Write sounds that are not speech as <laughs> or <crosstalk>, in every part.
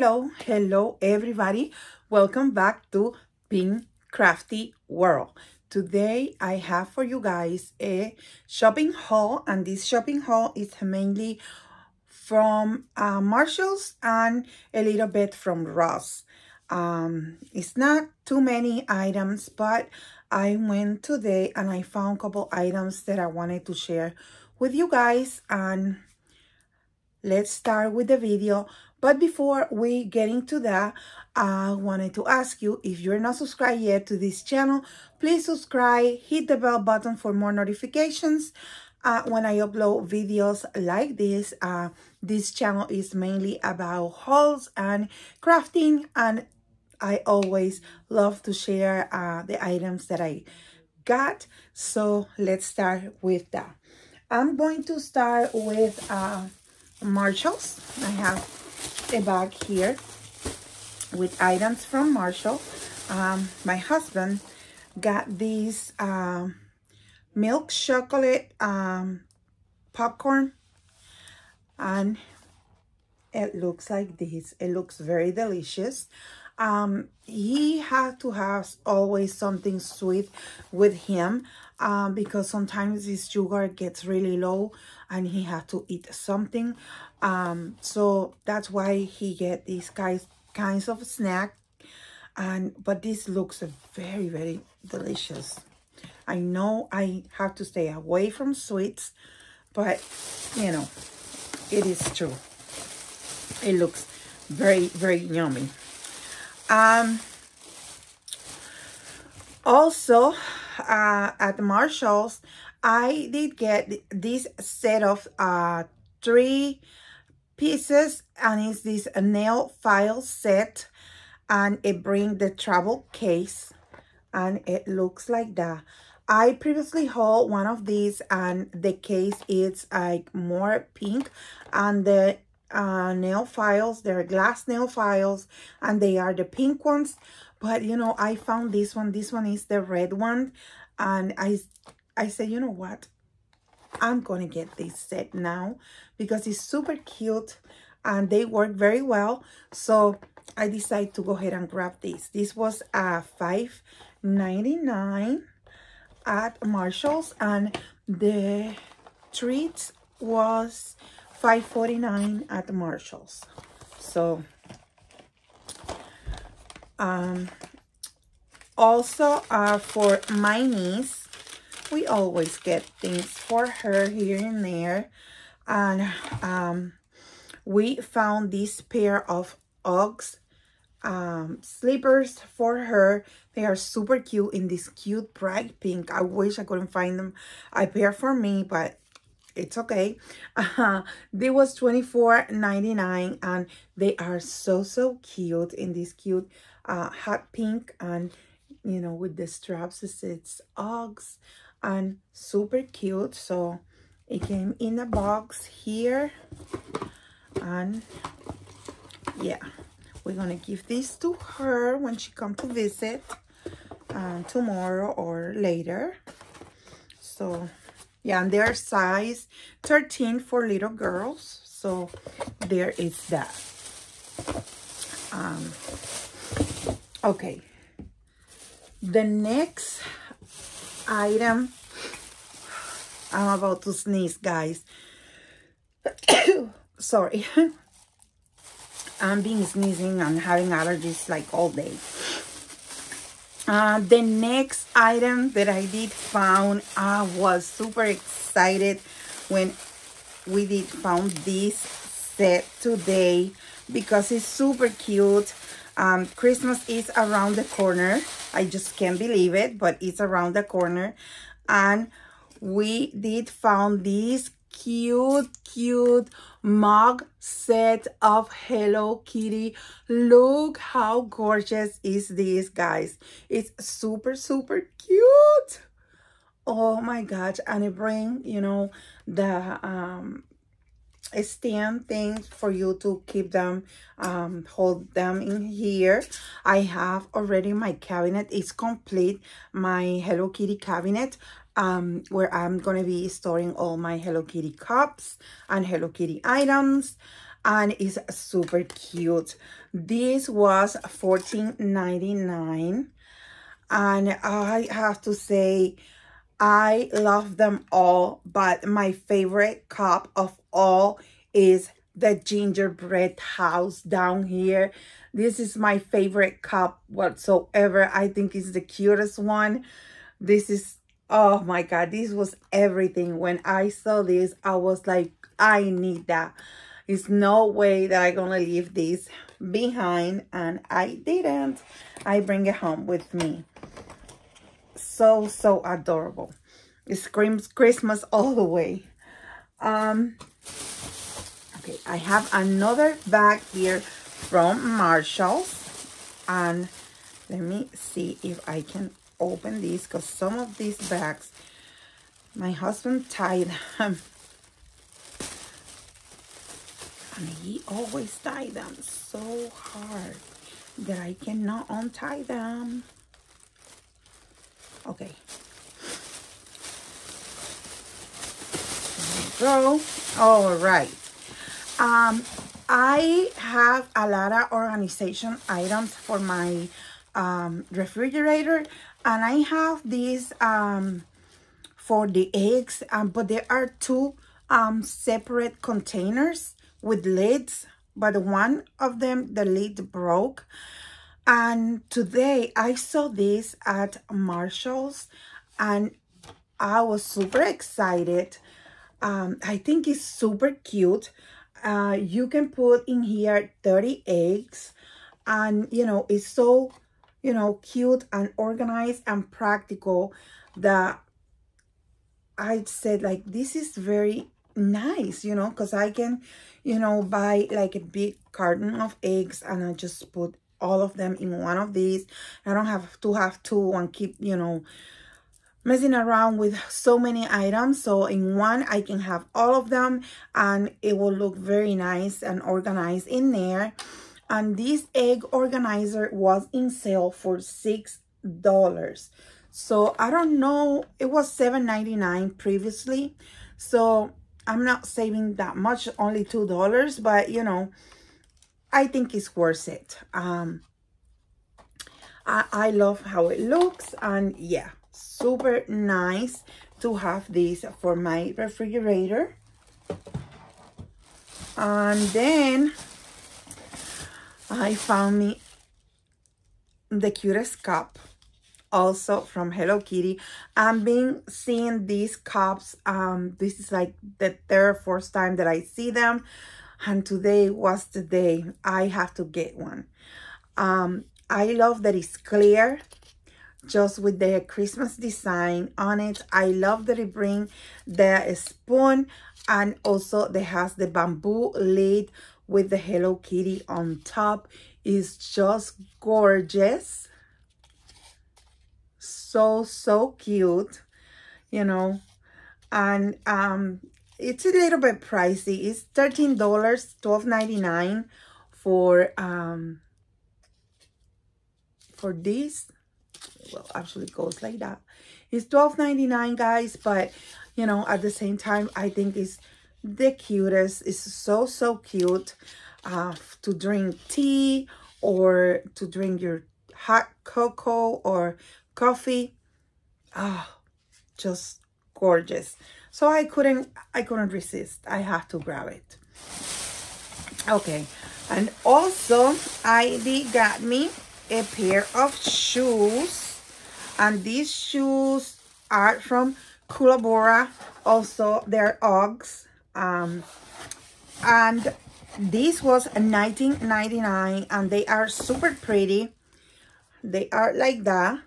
Hello, hello everybody. Welcome back to Pink Crafty World. Today I have for you guys a shopping haul and this shopping haul is mainly from uh, Marshalls and a little bit from Ross. Um, it's not too many items, but I went today and I found a couple items that I wanted to share with you guys and let's start with the video but before we get into that, I wanted to ask you, if you're not subscribed yet to this channel, please subscribe, hit the bell button for more notifications. Uh, when I upload videos like this, uh, this channel is mainly about hauls and crafting and I always love to share uh, the items that I got. So let's start with that. I'm going to start with uh, Marshalls. I have a bag here with items from Marshall. Um, my husband got these um, milk chocolate um, popcorn and it looks like this. It looks very delicious. Um, he had to have always something sweet with him um, because sometimes his sugar gets really low and he had to eat something. Um so that's why he get these guys kinds of snack. And but this looks very very delicious. I know i have to stay away from sweets but you know it is true. It looks very very yummy. Um also uh at marshall's i did get this set of uh three pieces and it's this nail file set and it brings the travel case and it looks like that I previously hauled one of these and the case is like more pink and the uh, nail files, they're glass nail files and they are the pink ones. But you know, I found this one, this one is the red one. And I, I said, you know what? I'm going to get this set now because it's super cute and they work very well. So I decided to go ahead and grab this. This was uh, $5.99 at Marshall's and the treat was $5.49 at Marshall's. So um, also for my niece, we always get things for her here and there. And um, we found this pair of Uggs um, slippers for her. They are super cute in this cute bright pink. I wish I couldn't find them a pair for me, but it's okay. Uh, they was $24.99 and they are so, so cute in this cute uh, hot pink and, you know, with the straps, it's Uggs and super cute. So it came in a box here and yeah we're gonna give this to her when she come to visit um, tomorrow or later. So yeah and they're size 13 for little girls. So there is that. Um okay the next item. I'm about to sneeze, guys. <coughs> Sorry. <coughs> I'm being sneezing and having allergies like all day. Uh, the next item that I did found, I was super excited when we did found this set today because it's super cute. Um, Christmas is around the corner. I just can't believe it, but it's around the corner. And we did found this cute, cute mug set of Hello Kitty. Look how gorgeous is this, guys. It's super, super cute. Oh my gosh. And it bring, you know, the um stand things for you to keep them um hold them in here. I have already my cabinet. Is complete. My hello kitty cabinet um where i'm gonna be storing all my hello kitty cups and hello kitty items. And it's super cute. This was $14.99 and I have to say I love them all but my favorite cup of all is the gingerbread house down here. This is my favorite cup whatsoever. I think it's the cutest one. This is, oh my God, this was everything. When I saw this, I was like, I need that. It's no way that I'm going to leave this behind. And I didn't. I bring it home with me. So, so adorable. It screams Christmas all the way. Um, okay, I have another bag here from Marshalls. And let me see if I can open these because some of these bags, my husband tied them. And he always tied them so hard that I cannot untie them. Okay. go. All right. Um, I have a lot of organization items for my um, refrigerator and I have these um, for the eggs um, but there are two um, separate containers with lids but one of them the lid broke and today I saw this at Marshall's and I was super excited. Um, I think it's super cute. Uh, you can put in here 30 eggs and you know it's so you know cute and organized and practical that I said like this is very nice you know because I can you know buy like a big carton of eggs and I just put all of them in one of these. I don't have to have two and keep you know messing around with so many items. So in one i can have all of them and it will look very nice and organized in there. And this egg organizer was in sale for six dollars. So i don't know it was $7.99 previously. So i'm not saving that much only two dollars but you know i think it's worth it um I, I love how it looks and yeah super nice to have this for my refrigerator and then I found me the cutest cup also from Hello Kitty. I've been seeing these cups. Um, this is like the third, fourth time that I see them. And today was the day I have to get one. Um, I love that it's clear just with the Christmas design on it. I love that it bring the spoon and also it has the bamboo lid with the Hello Kitty on top. It's just gorgeous. So, so cute, you know. And um, it's a little bit pricey. It's $13, $12.99 for um for this. Well actually goes like that. It's 12.99 guys but you know at the same time i think it's the cutest. It's so so cute uh to drink tea or to drink your hot cocoa or coffee. Ah oh, just gorgeous so i couldn't i couldn't resist. I had to grab it. Okay. And also ivy got me a pair of shoes. And these shoes are from Koolaburra. Also they're Uggs. Um, and this was 19.99 and they are super pretty. They are like that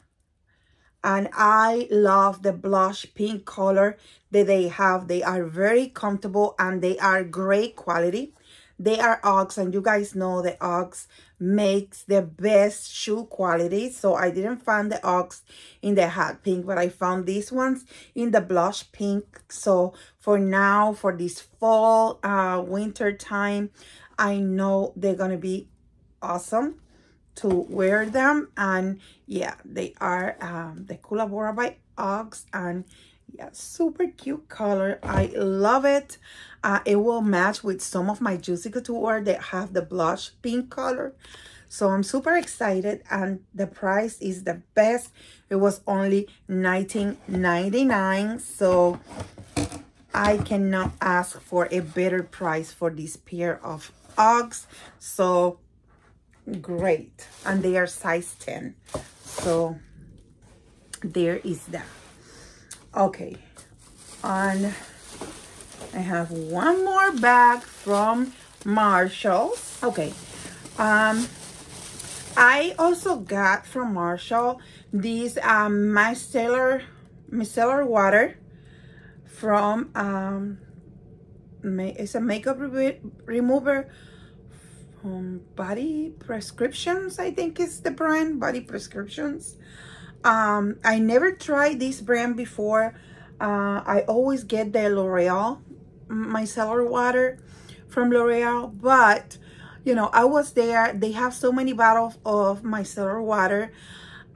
and I love the blush pink color that they have they are very comfortable and they are great quality they are Uggs and you guys know the Uggs makes the best shoe quality. So I didn't find the Uggs in the hot pink, but I found these ones in the blush pink. So for now, for this fall, uh, winter time, I know they're going to be awesome to wear them. And yeah, they are um, the Koolaburra by Uggs and yeah, super cute color. I love it. Uh, it will match with some of my Juicy Couture that have the blush pink color. So I'm super excited and the price is the best. It was only $19.99. So I cannot ask for a better price for this pair of Uggs. So great. And they are size 10. So there is that. Okay. And I have one more bag from Marshalls. Okay. Um, I also got from Marshall this um, micellar, micellar water from, um, it's a makeup re remover from Body Prescriptions, I think is the brand, Body Prescriptions. Um, I never tried this brand before. Uh, I always get the L'Oreal micellar water from L'Oreal, but you know, I was there. They have so many bottles of micellar water.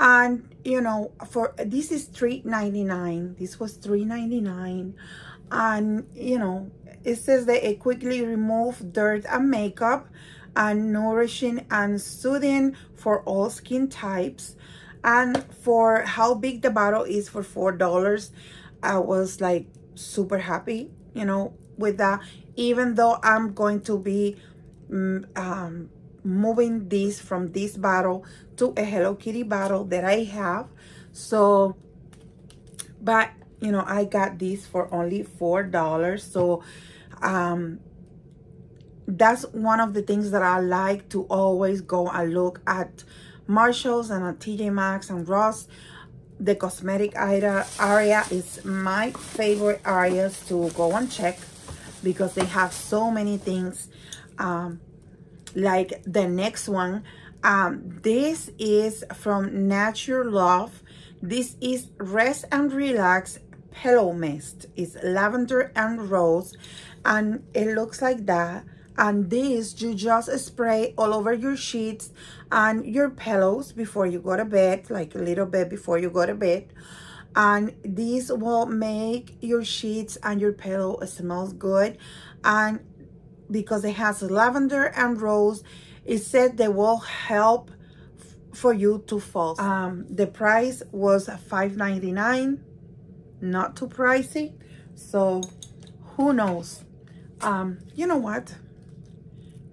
And, you know, for this is $3.99. This was $3.99. And, you know, it says that it quickly remove dirt and makeup and nourishing and soothing for all skin types. And for how big the bottle is for $4, I was like super happy, you know, with that. Even though I'm going to be mm, um, moving this from this bottle to a Hello Kitty bottle that I have. So, but, you know, I got this for only $4. So, um, that's one of the things that I like to always go and look at Marshalls and at TJ Maxx and Ross. The cosmetic area is my favorite areas to go and check because they have so many things um, like the next one um, this is from Nature Love. This is rest and relax pillow mist. It's lavender and rose and it looks like that and this you just spray all over your sheets and your pillows before you go to bed like a little bit before you go to bed. And this will make your sheets and your pillow smells good. And because it has lavender and rose it said they will help for you to fall um the price was 5.99 not too pricey. So who knows? Um you know what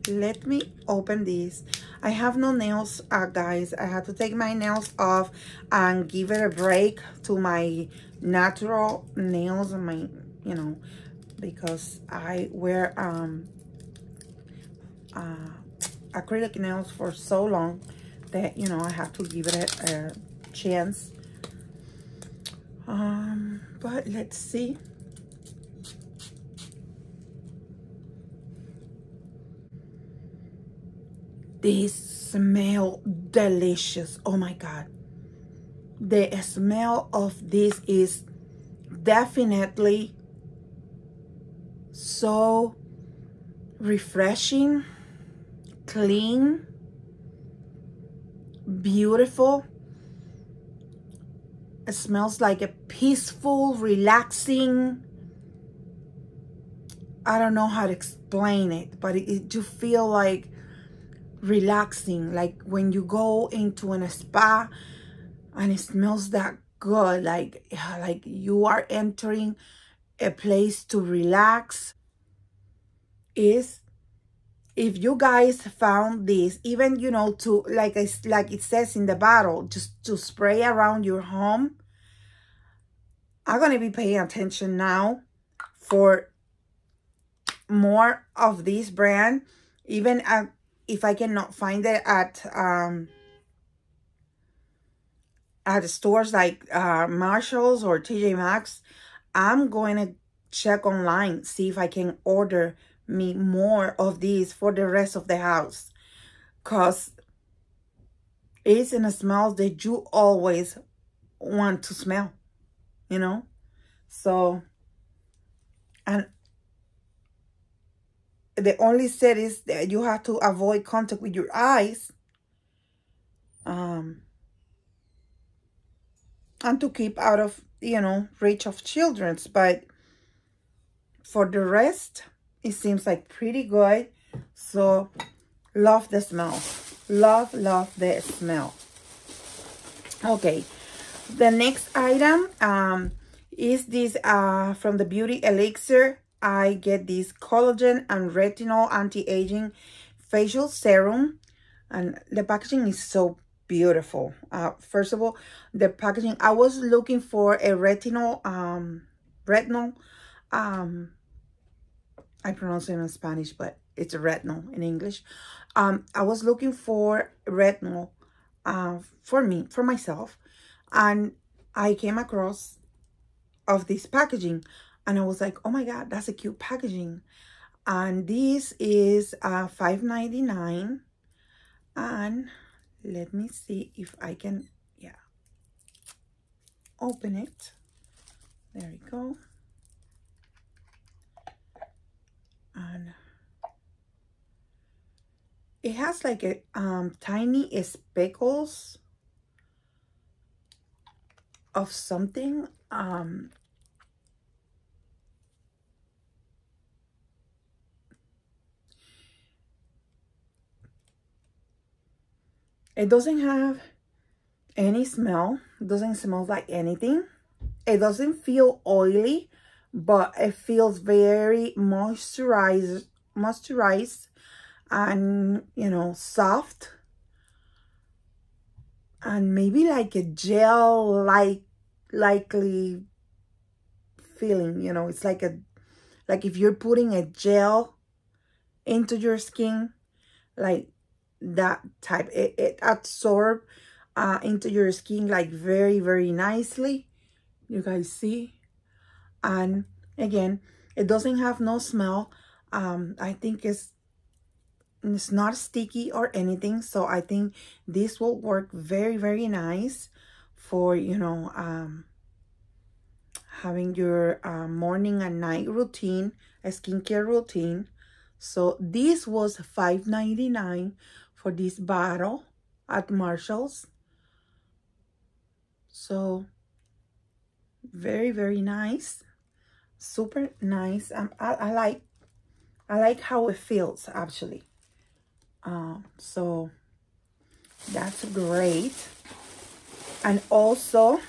let me open this. I have no nails uh, guys. I had to take my nails off and give it a break to my natural nails and my you know because i wear um uh acrylic nails for so long that you know i have to give it a, a chance. Um but let's see They smell delicious. Oh my God. The smell of this is definitely so refreshing, clean, beautiful. It smells like a peaceful, relaxing, I don't know how to explain it, but it, it, you feel like relaxing like when you go into a spa and it smells that good like <sighs> like you are entering a place to relax is if you guys found this even you know to like like it says in the bottle just to spray around your home i'm gonna be paying attention now for more of this brand even at if I cannot find it at um, at stores like uh, Marshalls or TJ Maxx, I'm going to check online, see if I can order me more of these for the rest of the house. Because it's in a smells that you always want to smell, you know? So, and the only said is that you have to avoid contact with your eyes. Um, and to keep out of, you know, reach of children's. But for the rest, it seems like pretty good. So love the smell. Love, love the smell. Okay, the next item um, is this uh, from the Beauty Elixir. I get this collagen and retinol anti-aging facial serum. And the packaging is so beautiful. Uh, first of all, the packaging, I was looking for a retinol, um, retinol, um, I pronounce it in Spanish, but it's a retinol in English. Um, I was looking for retinol uh, for me, for myself, and I came across of this packaging, and I was like, oh my God, that's a cute packaging. And this is uh, $5.99, and let me see if I can, yeah, open it. There we go. And it has like a um, tiny speckles of something. Um, it doesn't have any smell. It doesn't smell like anything. It doesn't feel oily, but it feels very moisturized, moisturized and, you know, soft. And maybe like a gel-like, likely feeling, you know, it's like a, like if you're putting a gel into your skin, like that type, it, it absorb uh, into your skin like very, very nicely. You guys see? And again, it doesn't have no smell. Um, I think it's it's not sticky or anything so i think this will work very very nice for you know um having your uh, morning and night routine a skincare routine so this was 5.99 for this bottle at marshall's. So very very nice. Super nice. Um, I, I like I like how it feels actually. Um, so that's great. And also,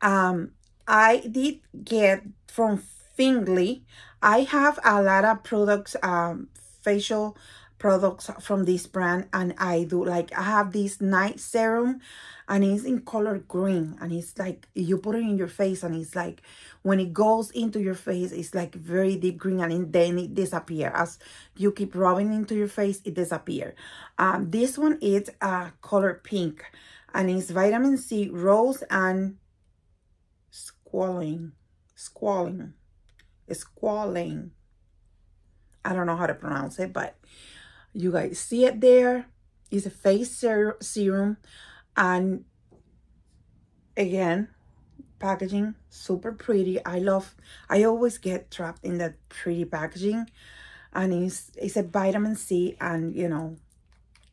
um, I did get from Fingly, I have a lot of products, um, facial products from this brand and I do like I have this night serum and it's in color green and it's like you put it in your face and it's like when it goes into your face it's like very deep green and then it disappear. As you keep rubbing into your face it disappear. Um this one is uh color pink and it's vitamin c rose and squalling squalling squalling i don't know how to pronounce it but you guys see it there. It's a face ser serum. And again, packaging, super pretty. I love, I always get trapped in that pretty packaging. And it's, it's a vitamin C and, you know,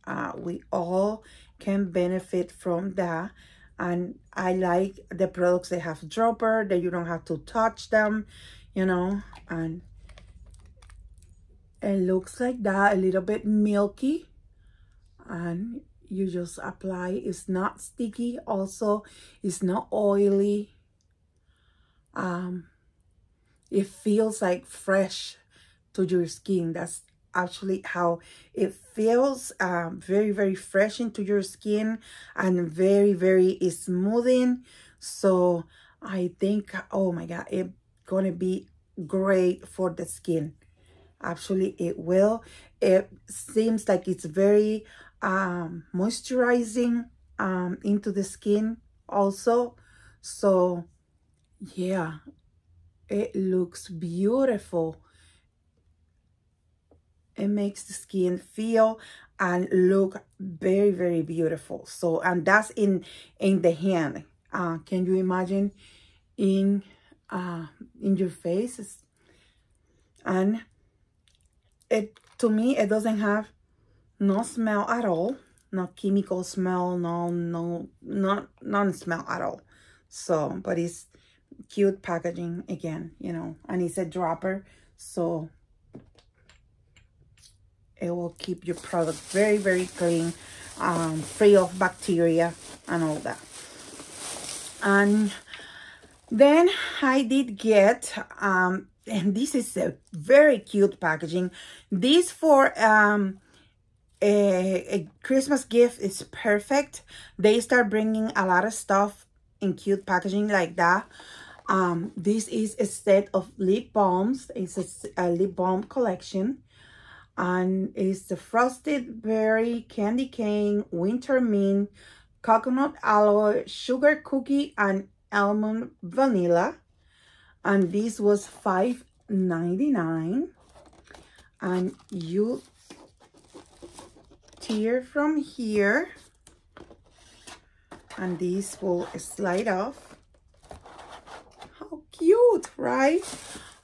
uh, we all can benefit from that. And I like the products they have dropper, that you don't have to touch them, you know, and it looks like that a little bit milky. And you just apply it's not sticky also it's not oily. Um it feels like fresh to your skin. That's actually how it feels um, very very fresh into your skin and very very smoothing. So i think oh my god it's gonna be great for the skin actually it will. It seems like it's very um moisturizing um into the skin also. So yeah it looks beautiful. It makes the skin feel and look very very beautiful. So and that's in in the hand. Uh can you imagine in uh in your face? And it to me it doesn't have no smell at all. No chemical smell no no not non smell at all. So but it's cute packaging again you know and it's a dropper. So it will keep your product very, very clean, um, free of bacteria and all that. And then I did get, um, and this is a very cute packaging. This for um, a, a Christmas gift is perfect. They start bringing a lot of stuff in cute packaging like that. Um, this is a set of lip balms. It's a, a lip balm collection. And it's the Frosted Berry Candy Cane Winter Mint Coconut Aloe Sugar Cookie and Almond Vanilla. And this was five ninety nine. And you tear from here. And this will slide off How cute, right?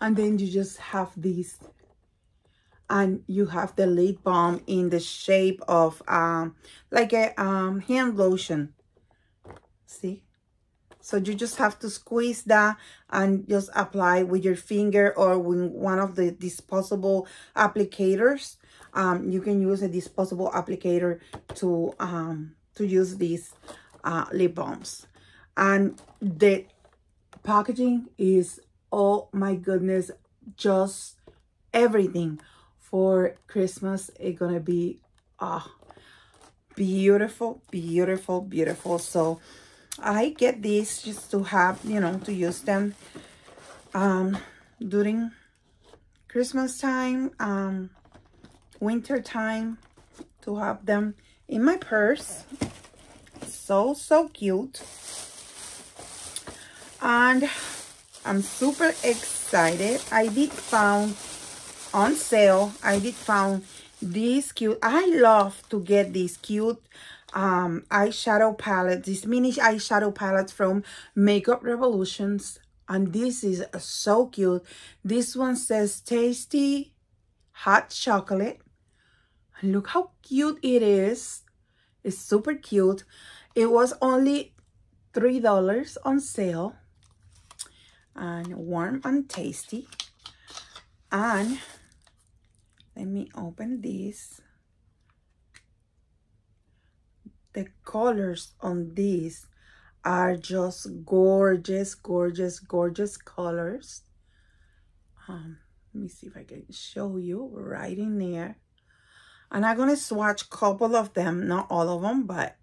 And then you just have this and you have the lip balm in the shape of um, like a um, hand lotion. See? So you just have to squeeze that and just apply with your finger or with one of the disposable applicators. Um, you can use a disposable applicator to um, to use these uh, lip balms. And the packaging is, oh my goodness, just everything for Christmas. It's gonna be ah beautiful, beautiful, beautiful. So I get these just to have, you know, to use them um, during Christmas time, um, winter time, to have them in my purse. So, so cute and I'm super excited. I did found on sale, I did found these cute, I love to get these cute um, eyeshadow palette, this mini eyeshadow palette from Makeup Revolutions. And this is so cute. This one says Tasty Hot Chocolate. And look how cute it is. It's super cute. It was only $3 on sale and warm and tasty. And let me open this. The colors on these are just gorgeous, gorgeous, gorgeous colors. Um, let me see if I can show you right in there. And I'm going to swatch a couple of them, not all of them, but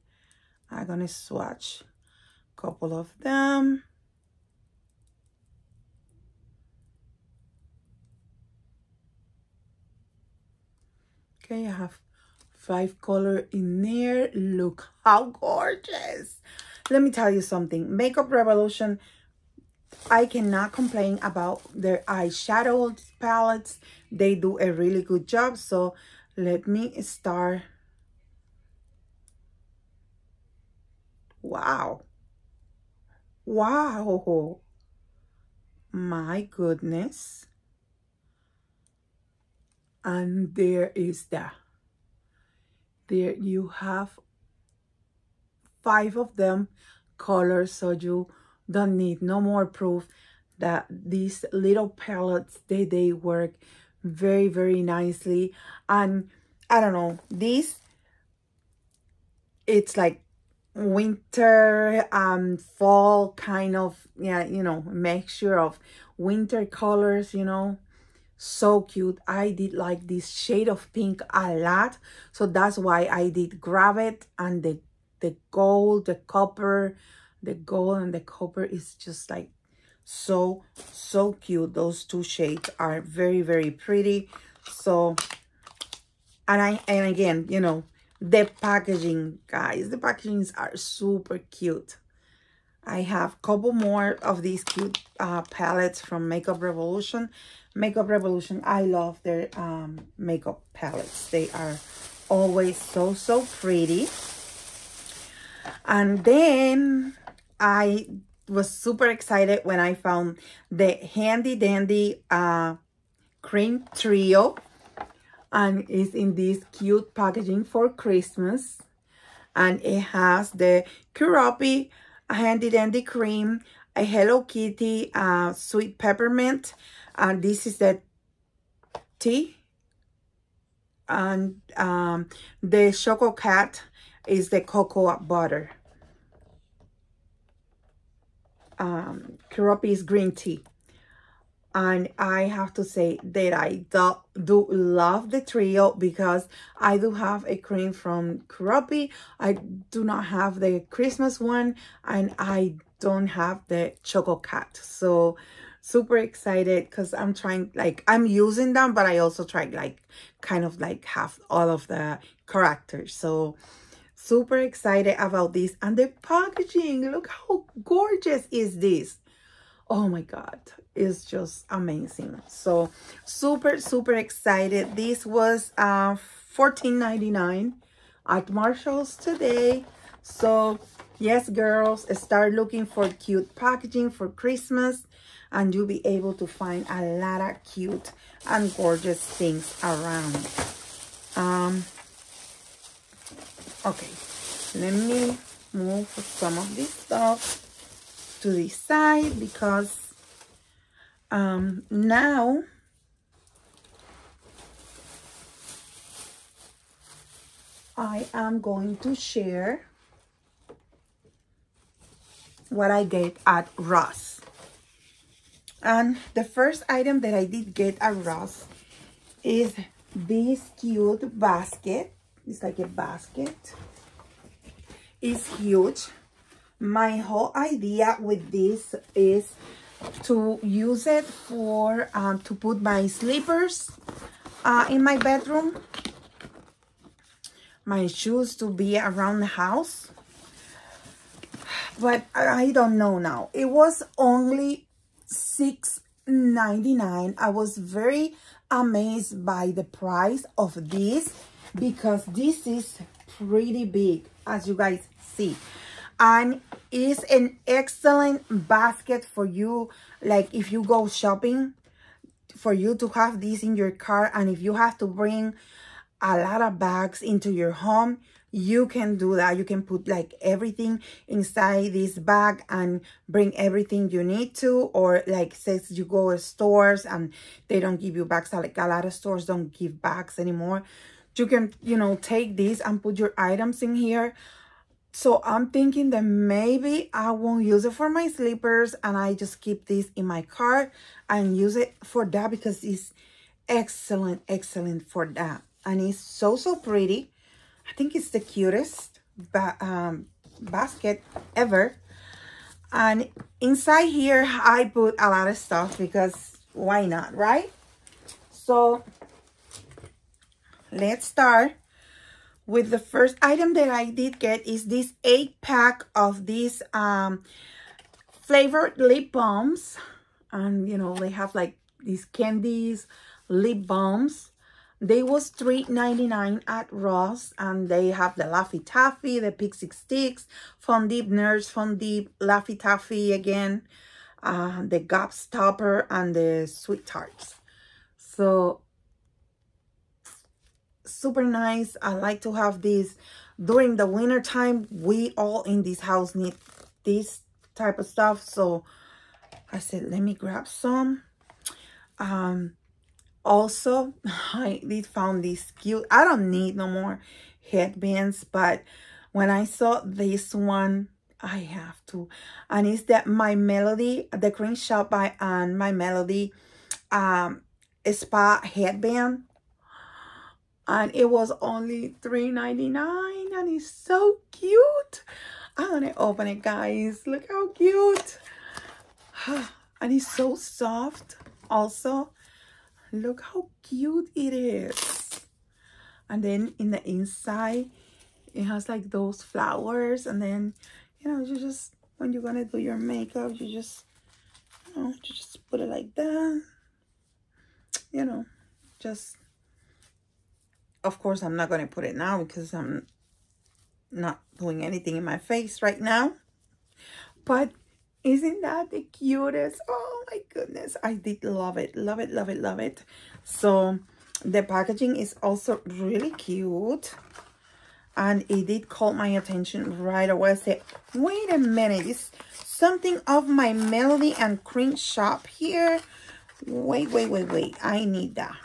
I'm going to swatch a couple of them. Okay, I have five color in there. Look how gorgeous. Let me tell you something. Makeup Revolution, I cannot complain about their eyeshadow palettes. They do a really good job. So let me start. Wow. Wow. My goodness and there is that there you have five of them colors so you don't need no more proof that these little palettes they they work very very nicely. And i don't know this it's like winter um fall kind of yeah you know mixture of winter colors you know so cute. I did like this shade of pink a lot. So that's why i did grab it. And the the gold the copper the gold and the copper is just like so so cute. Those two shades are very very pretty. So and i and again you know the packaging guys the packagings are super cute. I have a couple more of these cute uh, palettes from makeup revolution Makeup Revolution. I love their um, makeup palettes. They are always so, so pretty. And then I was super excited when I found the Handy Dandy uh, Cream Trio. And it's in this cute packaging for Christmas. And it has the Keroppi Handy Dandy Cream, a Hello Kitty uh, Sweet Peppermint, and this is the tea. And um, the Chococat is the cocoa butter. Um, is green tea and I have to say that I do, do love the trio because I do have a cream from Keroppi. I do not have the Christmas one and I don't have the Chococat. So super excited because I'm trying like I'm using them but I also try like kind of like have all of the characters. So super excited about this and the packaging. Look how gorgeous is this oh my god it's just amazing so super super excited this was uh 14.99 at marshall's today so yes girls start looking for cute packaging for christmas and you'll be able to find a lot of cute and gorgeous things around. Um okay let me move some of this stuff to the side because um, now I am going to share what I get at Ross. And the first item that I did get at Ross is this cute basket. It's like a basket. It's huge my whole idea with this is to use it for um, to put my slippers uh, in my bedroom my shoes to be around the house but I don't know now it was only six ninety nine. I was very amazed by the price of this because this is pretty big as you guys see and is an excellent basket for you like if you go shopping for you to have this in your car and if you have to bring a lot of bags into your home you can do that you can put like everything inside this bag and bring everything you need to or like says you go to stores and they don't give you bags like a lot of stores don't give bags anymore you can you know take this and put your items in here so I'm thinking that maybe I won't use it for my slippers and I just keep this in my car and use it for that because it's excellent, excellent for that. And it's so, so pretty. I think it's the cutest ba um, basket ever. And inside here, I put a lot of stuff because why not, right? So let's start with the first item that I did get is this eight pack of these um, flavored lip balms. And, you know, they have like these candies, lip balms. They was $3.99 at Ross. And they have the Laffy Taffy, the Pixy Stix, Fun Dip Nerds, Fun Dip, Laffy Taffy again. Uh, the Gobstopper and the SweeTarts. So super nice. I like to have these during the winter time. We all in this house need this type of stuff. So I said, let me grab some. Um, also, <laughs> I found this cute. I don't need no more headbands, but when I saw this one, I have to. And it's that My Melody, the Crème Shop by and My Melody um, spa headband and it was only $3.99 and it's so cute i'm gonna open it guys look how cute <sighs> and it's so soft also look how cute it is. And then in the inside it has like those flowers. And then you know you just when you're gonna do your makeup you just you know you just put it like that. You know just of course, I'm not to put it now because I'm not doing anything in my face right now. But isn't that the cutest? Oh my goodness. I did love it. Love it, love it, love it. So the packaging is also really cute. And it did call my attention right away. I said, wait a minute. It's something of my Melody and Crème shop here. Wait, wait, wait, wait. I need that.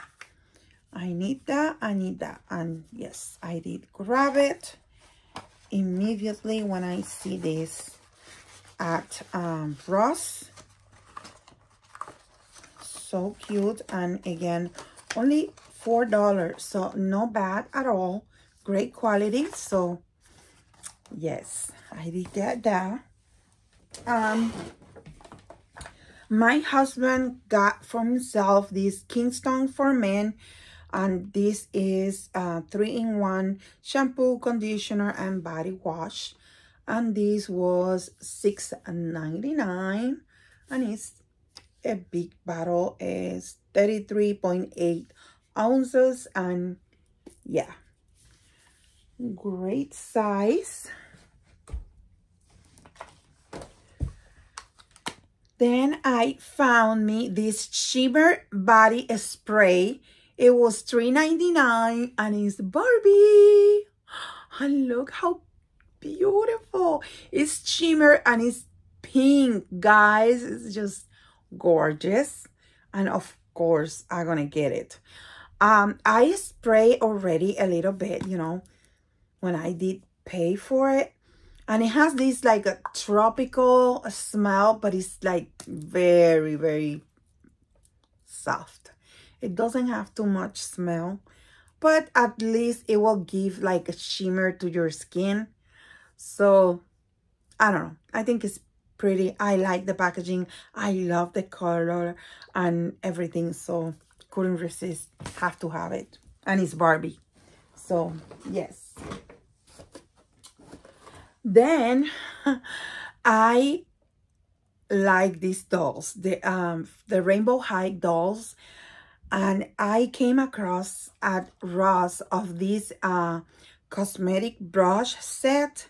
I need that, I need that. And yes, I did grab it immediately when I see this at um, Ross. So cute. And again, only $4. So no bad at all. Great quality. So yes, I did get that. Um, my husband got for himself this Kingston for men and this is a three-in-one shampoo conditioner and body wash and this was $6.99 and it's a big bottle. Is 33.8 ounces and yeah great size. Then I found me this shimmer body spray. It was $3.99 and it's Barbie. <gasps> And look how beautiful. It's shimmer and it's pink. Guys it's just gorgeous. And of course i'm gonna get it. Um i spray already a little bit you know when i did pay for it. And it has this like a tropical smell but it's like very very soft. It doesn't have too much smell but at least it will give like a shimmer to your skin so i don't know. I think it's pretty i like the packaging. I love the color and everything so couldn't resist have to have it. And it's barbie. So yes. Then <laughs> i like these dolls the um the rainbow high dolls. And i came across at ross of this uh cosmetic brush set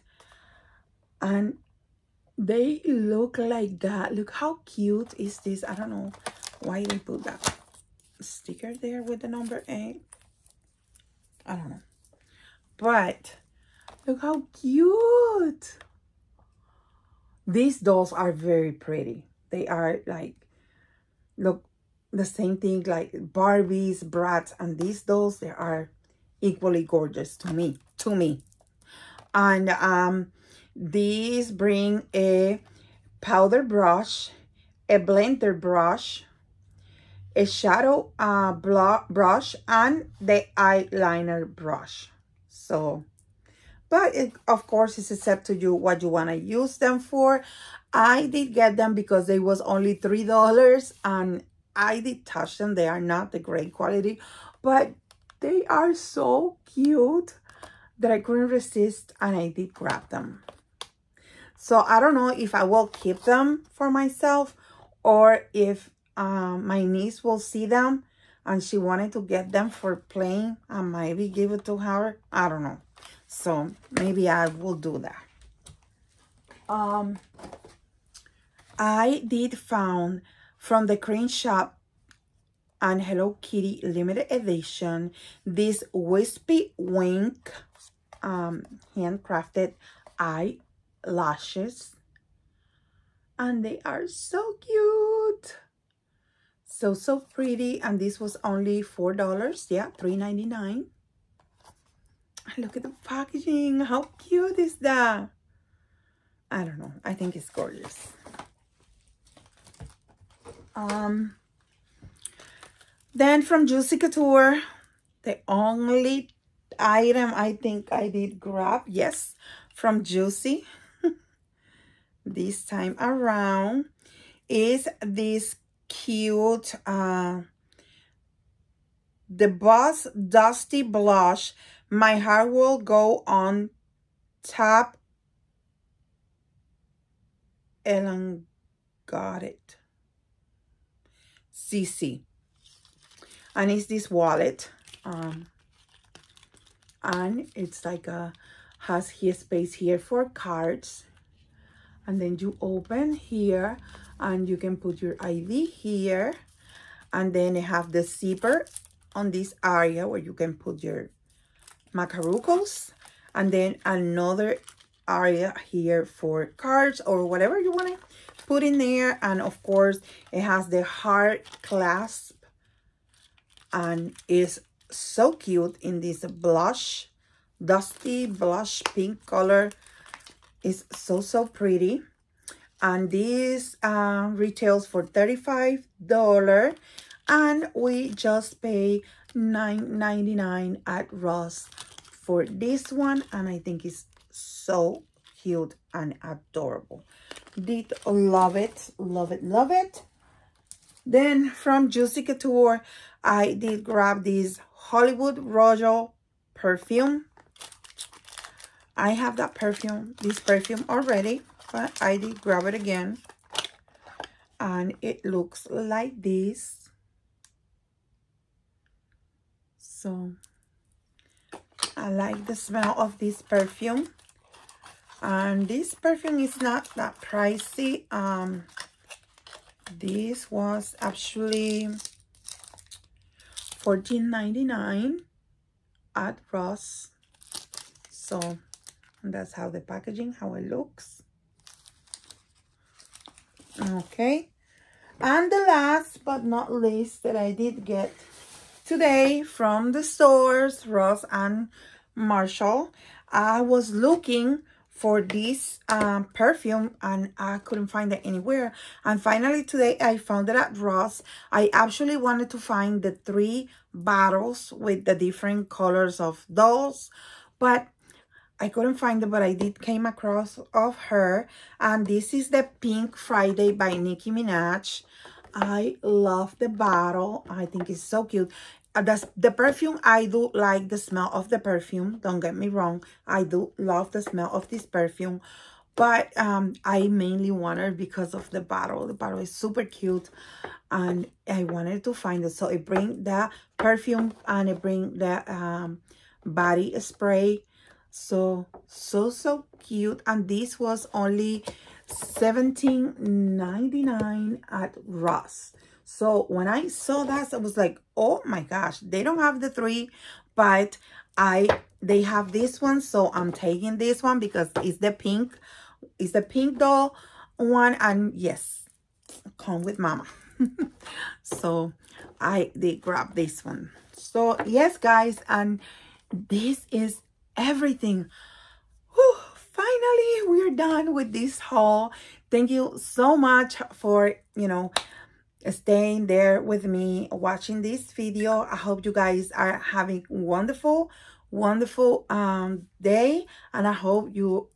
and they look like that. Look how cute is this? I don't know why they put that sticker there with the number eight. I don't know. But look how cute. These dolls are very pretty. They are like look the same thing like barbies Bratz and these dolls they are equally gorgeous to me to me. And um these bring a powder brush, a blender brush, a shadow uh, brush, and the eyeliner brush. So, but it, of course, it's up to you what you want to use them for. I did get them because they was only $3 and I did touch them. They are not the great quality, but they are so cute that I couldn't resist and I did grab them. So I don't know if I will keep them for myself or if um, my niece will see them and she wanted to get them for playing and maybe give it to her. I don't know. So maybe I will do that. Um, I did found from the Crème Shop and Hello Kitty limited edition this wispy wink um, handcrafted eye lashes. And they are so cute. So so pretty. And this was only four dollars. Yeah three ninety nine. look at the packaging. How cute is that? I don't know. I think it's gorgeous. Um then from juicy couture the only item i think i did grab yes from juicy this time around is this cute uh the boss dusty blush my heart will go on top Ellen got it CC and it's this wallet um and it's like a has here space here for cards and then you open here and you can put your ID here. And then they have the zipper on this area where you can put your macarucos. And then another area here for cards or whatever you want to put in there. And of course it has the heart clasp. And is so cute in this blush, dusty blush pink color. It's so, so pretty. And this uh, retails for $35 and we just pay $9.99 at Ross for this one and I think it's so cute and adorable. Did love it, love it, love it. Then from Juicy Couture, I did grab this Hollywood Royal perfume. I have that perfume, this perfume already, but I did grab it again. And it looks like this. So, I like the smell of this perfume. And this perfume is not that pricey. Um, this was actually $14.99 at Ross. So that's how the packaging, how it looks. Okay. And the last but not least that I did get today from the stores, Ross and Marshall, I was looking for this um, perfume and I couldn't find it anywhere. And finally today I found it at Ross. I actually wanted to find the three bottles with the different colors of dolls, but I couldn't find it, but I did came across of her. And this is the Pink Friday by Nicki Minaj. I love the bottle. I think it's so cute. Uh, the, the perfume, I do like the smell of the perfume. Don't get me wrong. I do love the smell of this perfume. But um, I mainly wanted because of the bottle. The bottle is super cute. And I wanted to find it. So it bring the perfume and it bring the um, body spray. So, so, so cute. And this was only $17.99 at Ross. So when I saw that, I was like, oh my gosh, they don't have the three, but I they have this one. So I'm taking this one because it's the pink, it's the pink doll one. And yes, come with mama. <laughs> so I they grab this one. So yes, guys, and this is everything. Whew, finally, we're done with this haul. Thank you so much for, you know, staying there with me watching this video i hope you guys are having wonderful wonderful um day and i hope you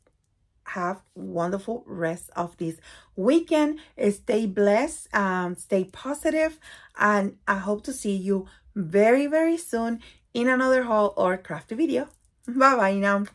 have wonderful rest of this weekend stay blessed um stay positive and i hope to see you very very soon in another haul or crafty video bye bye now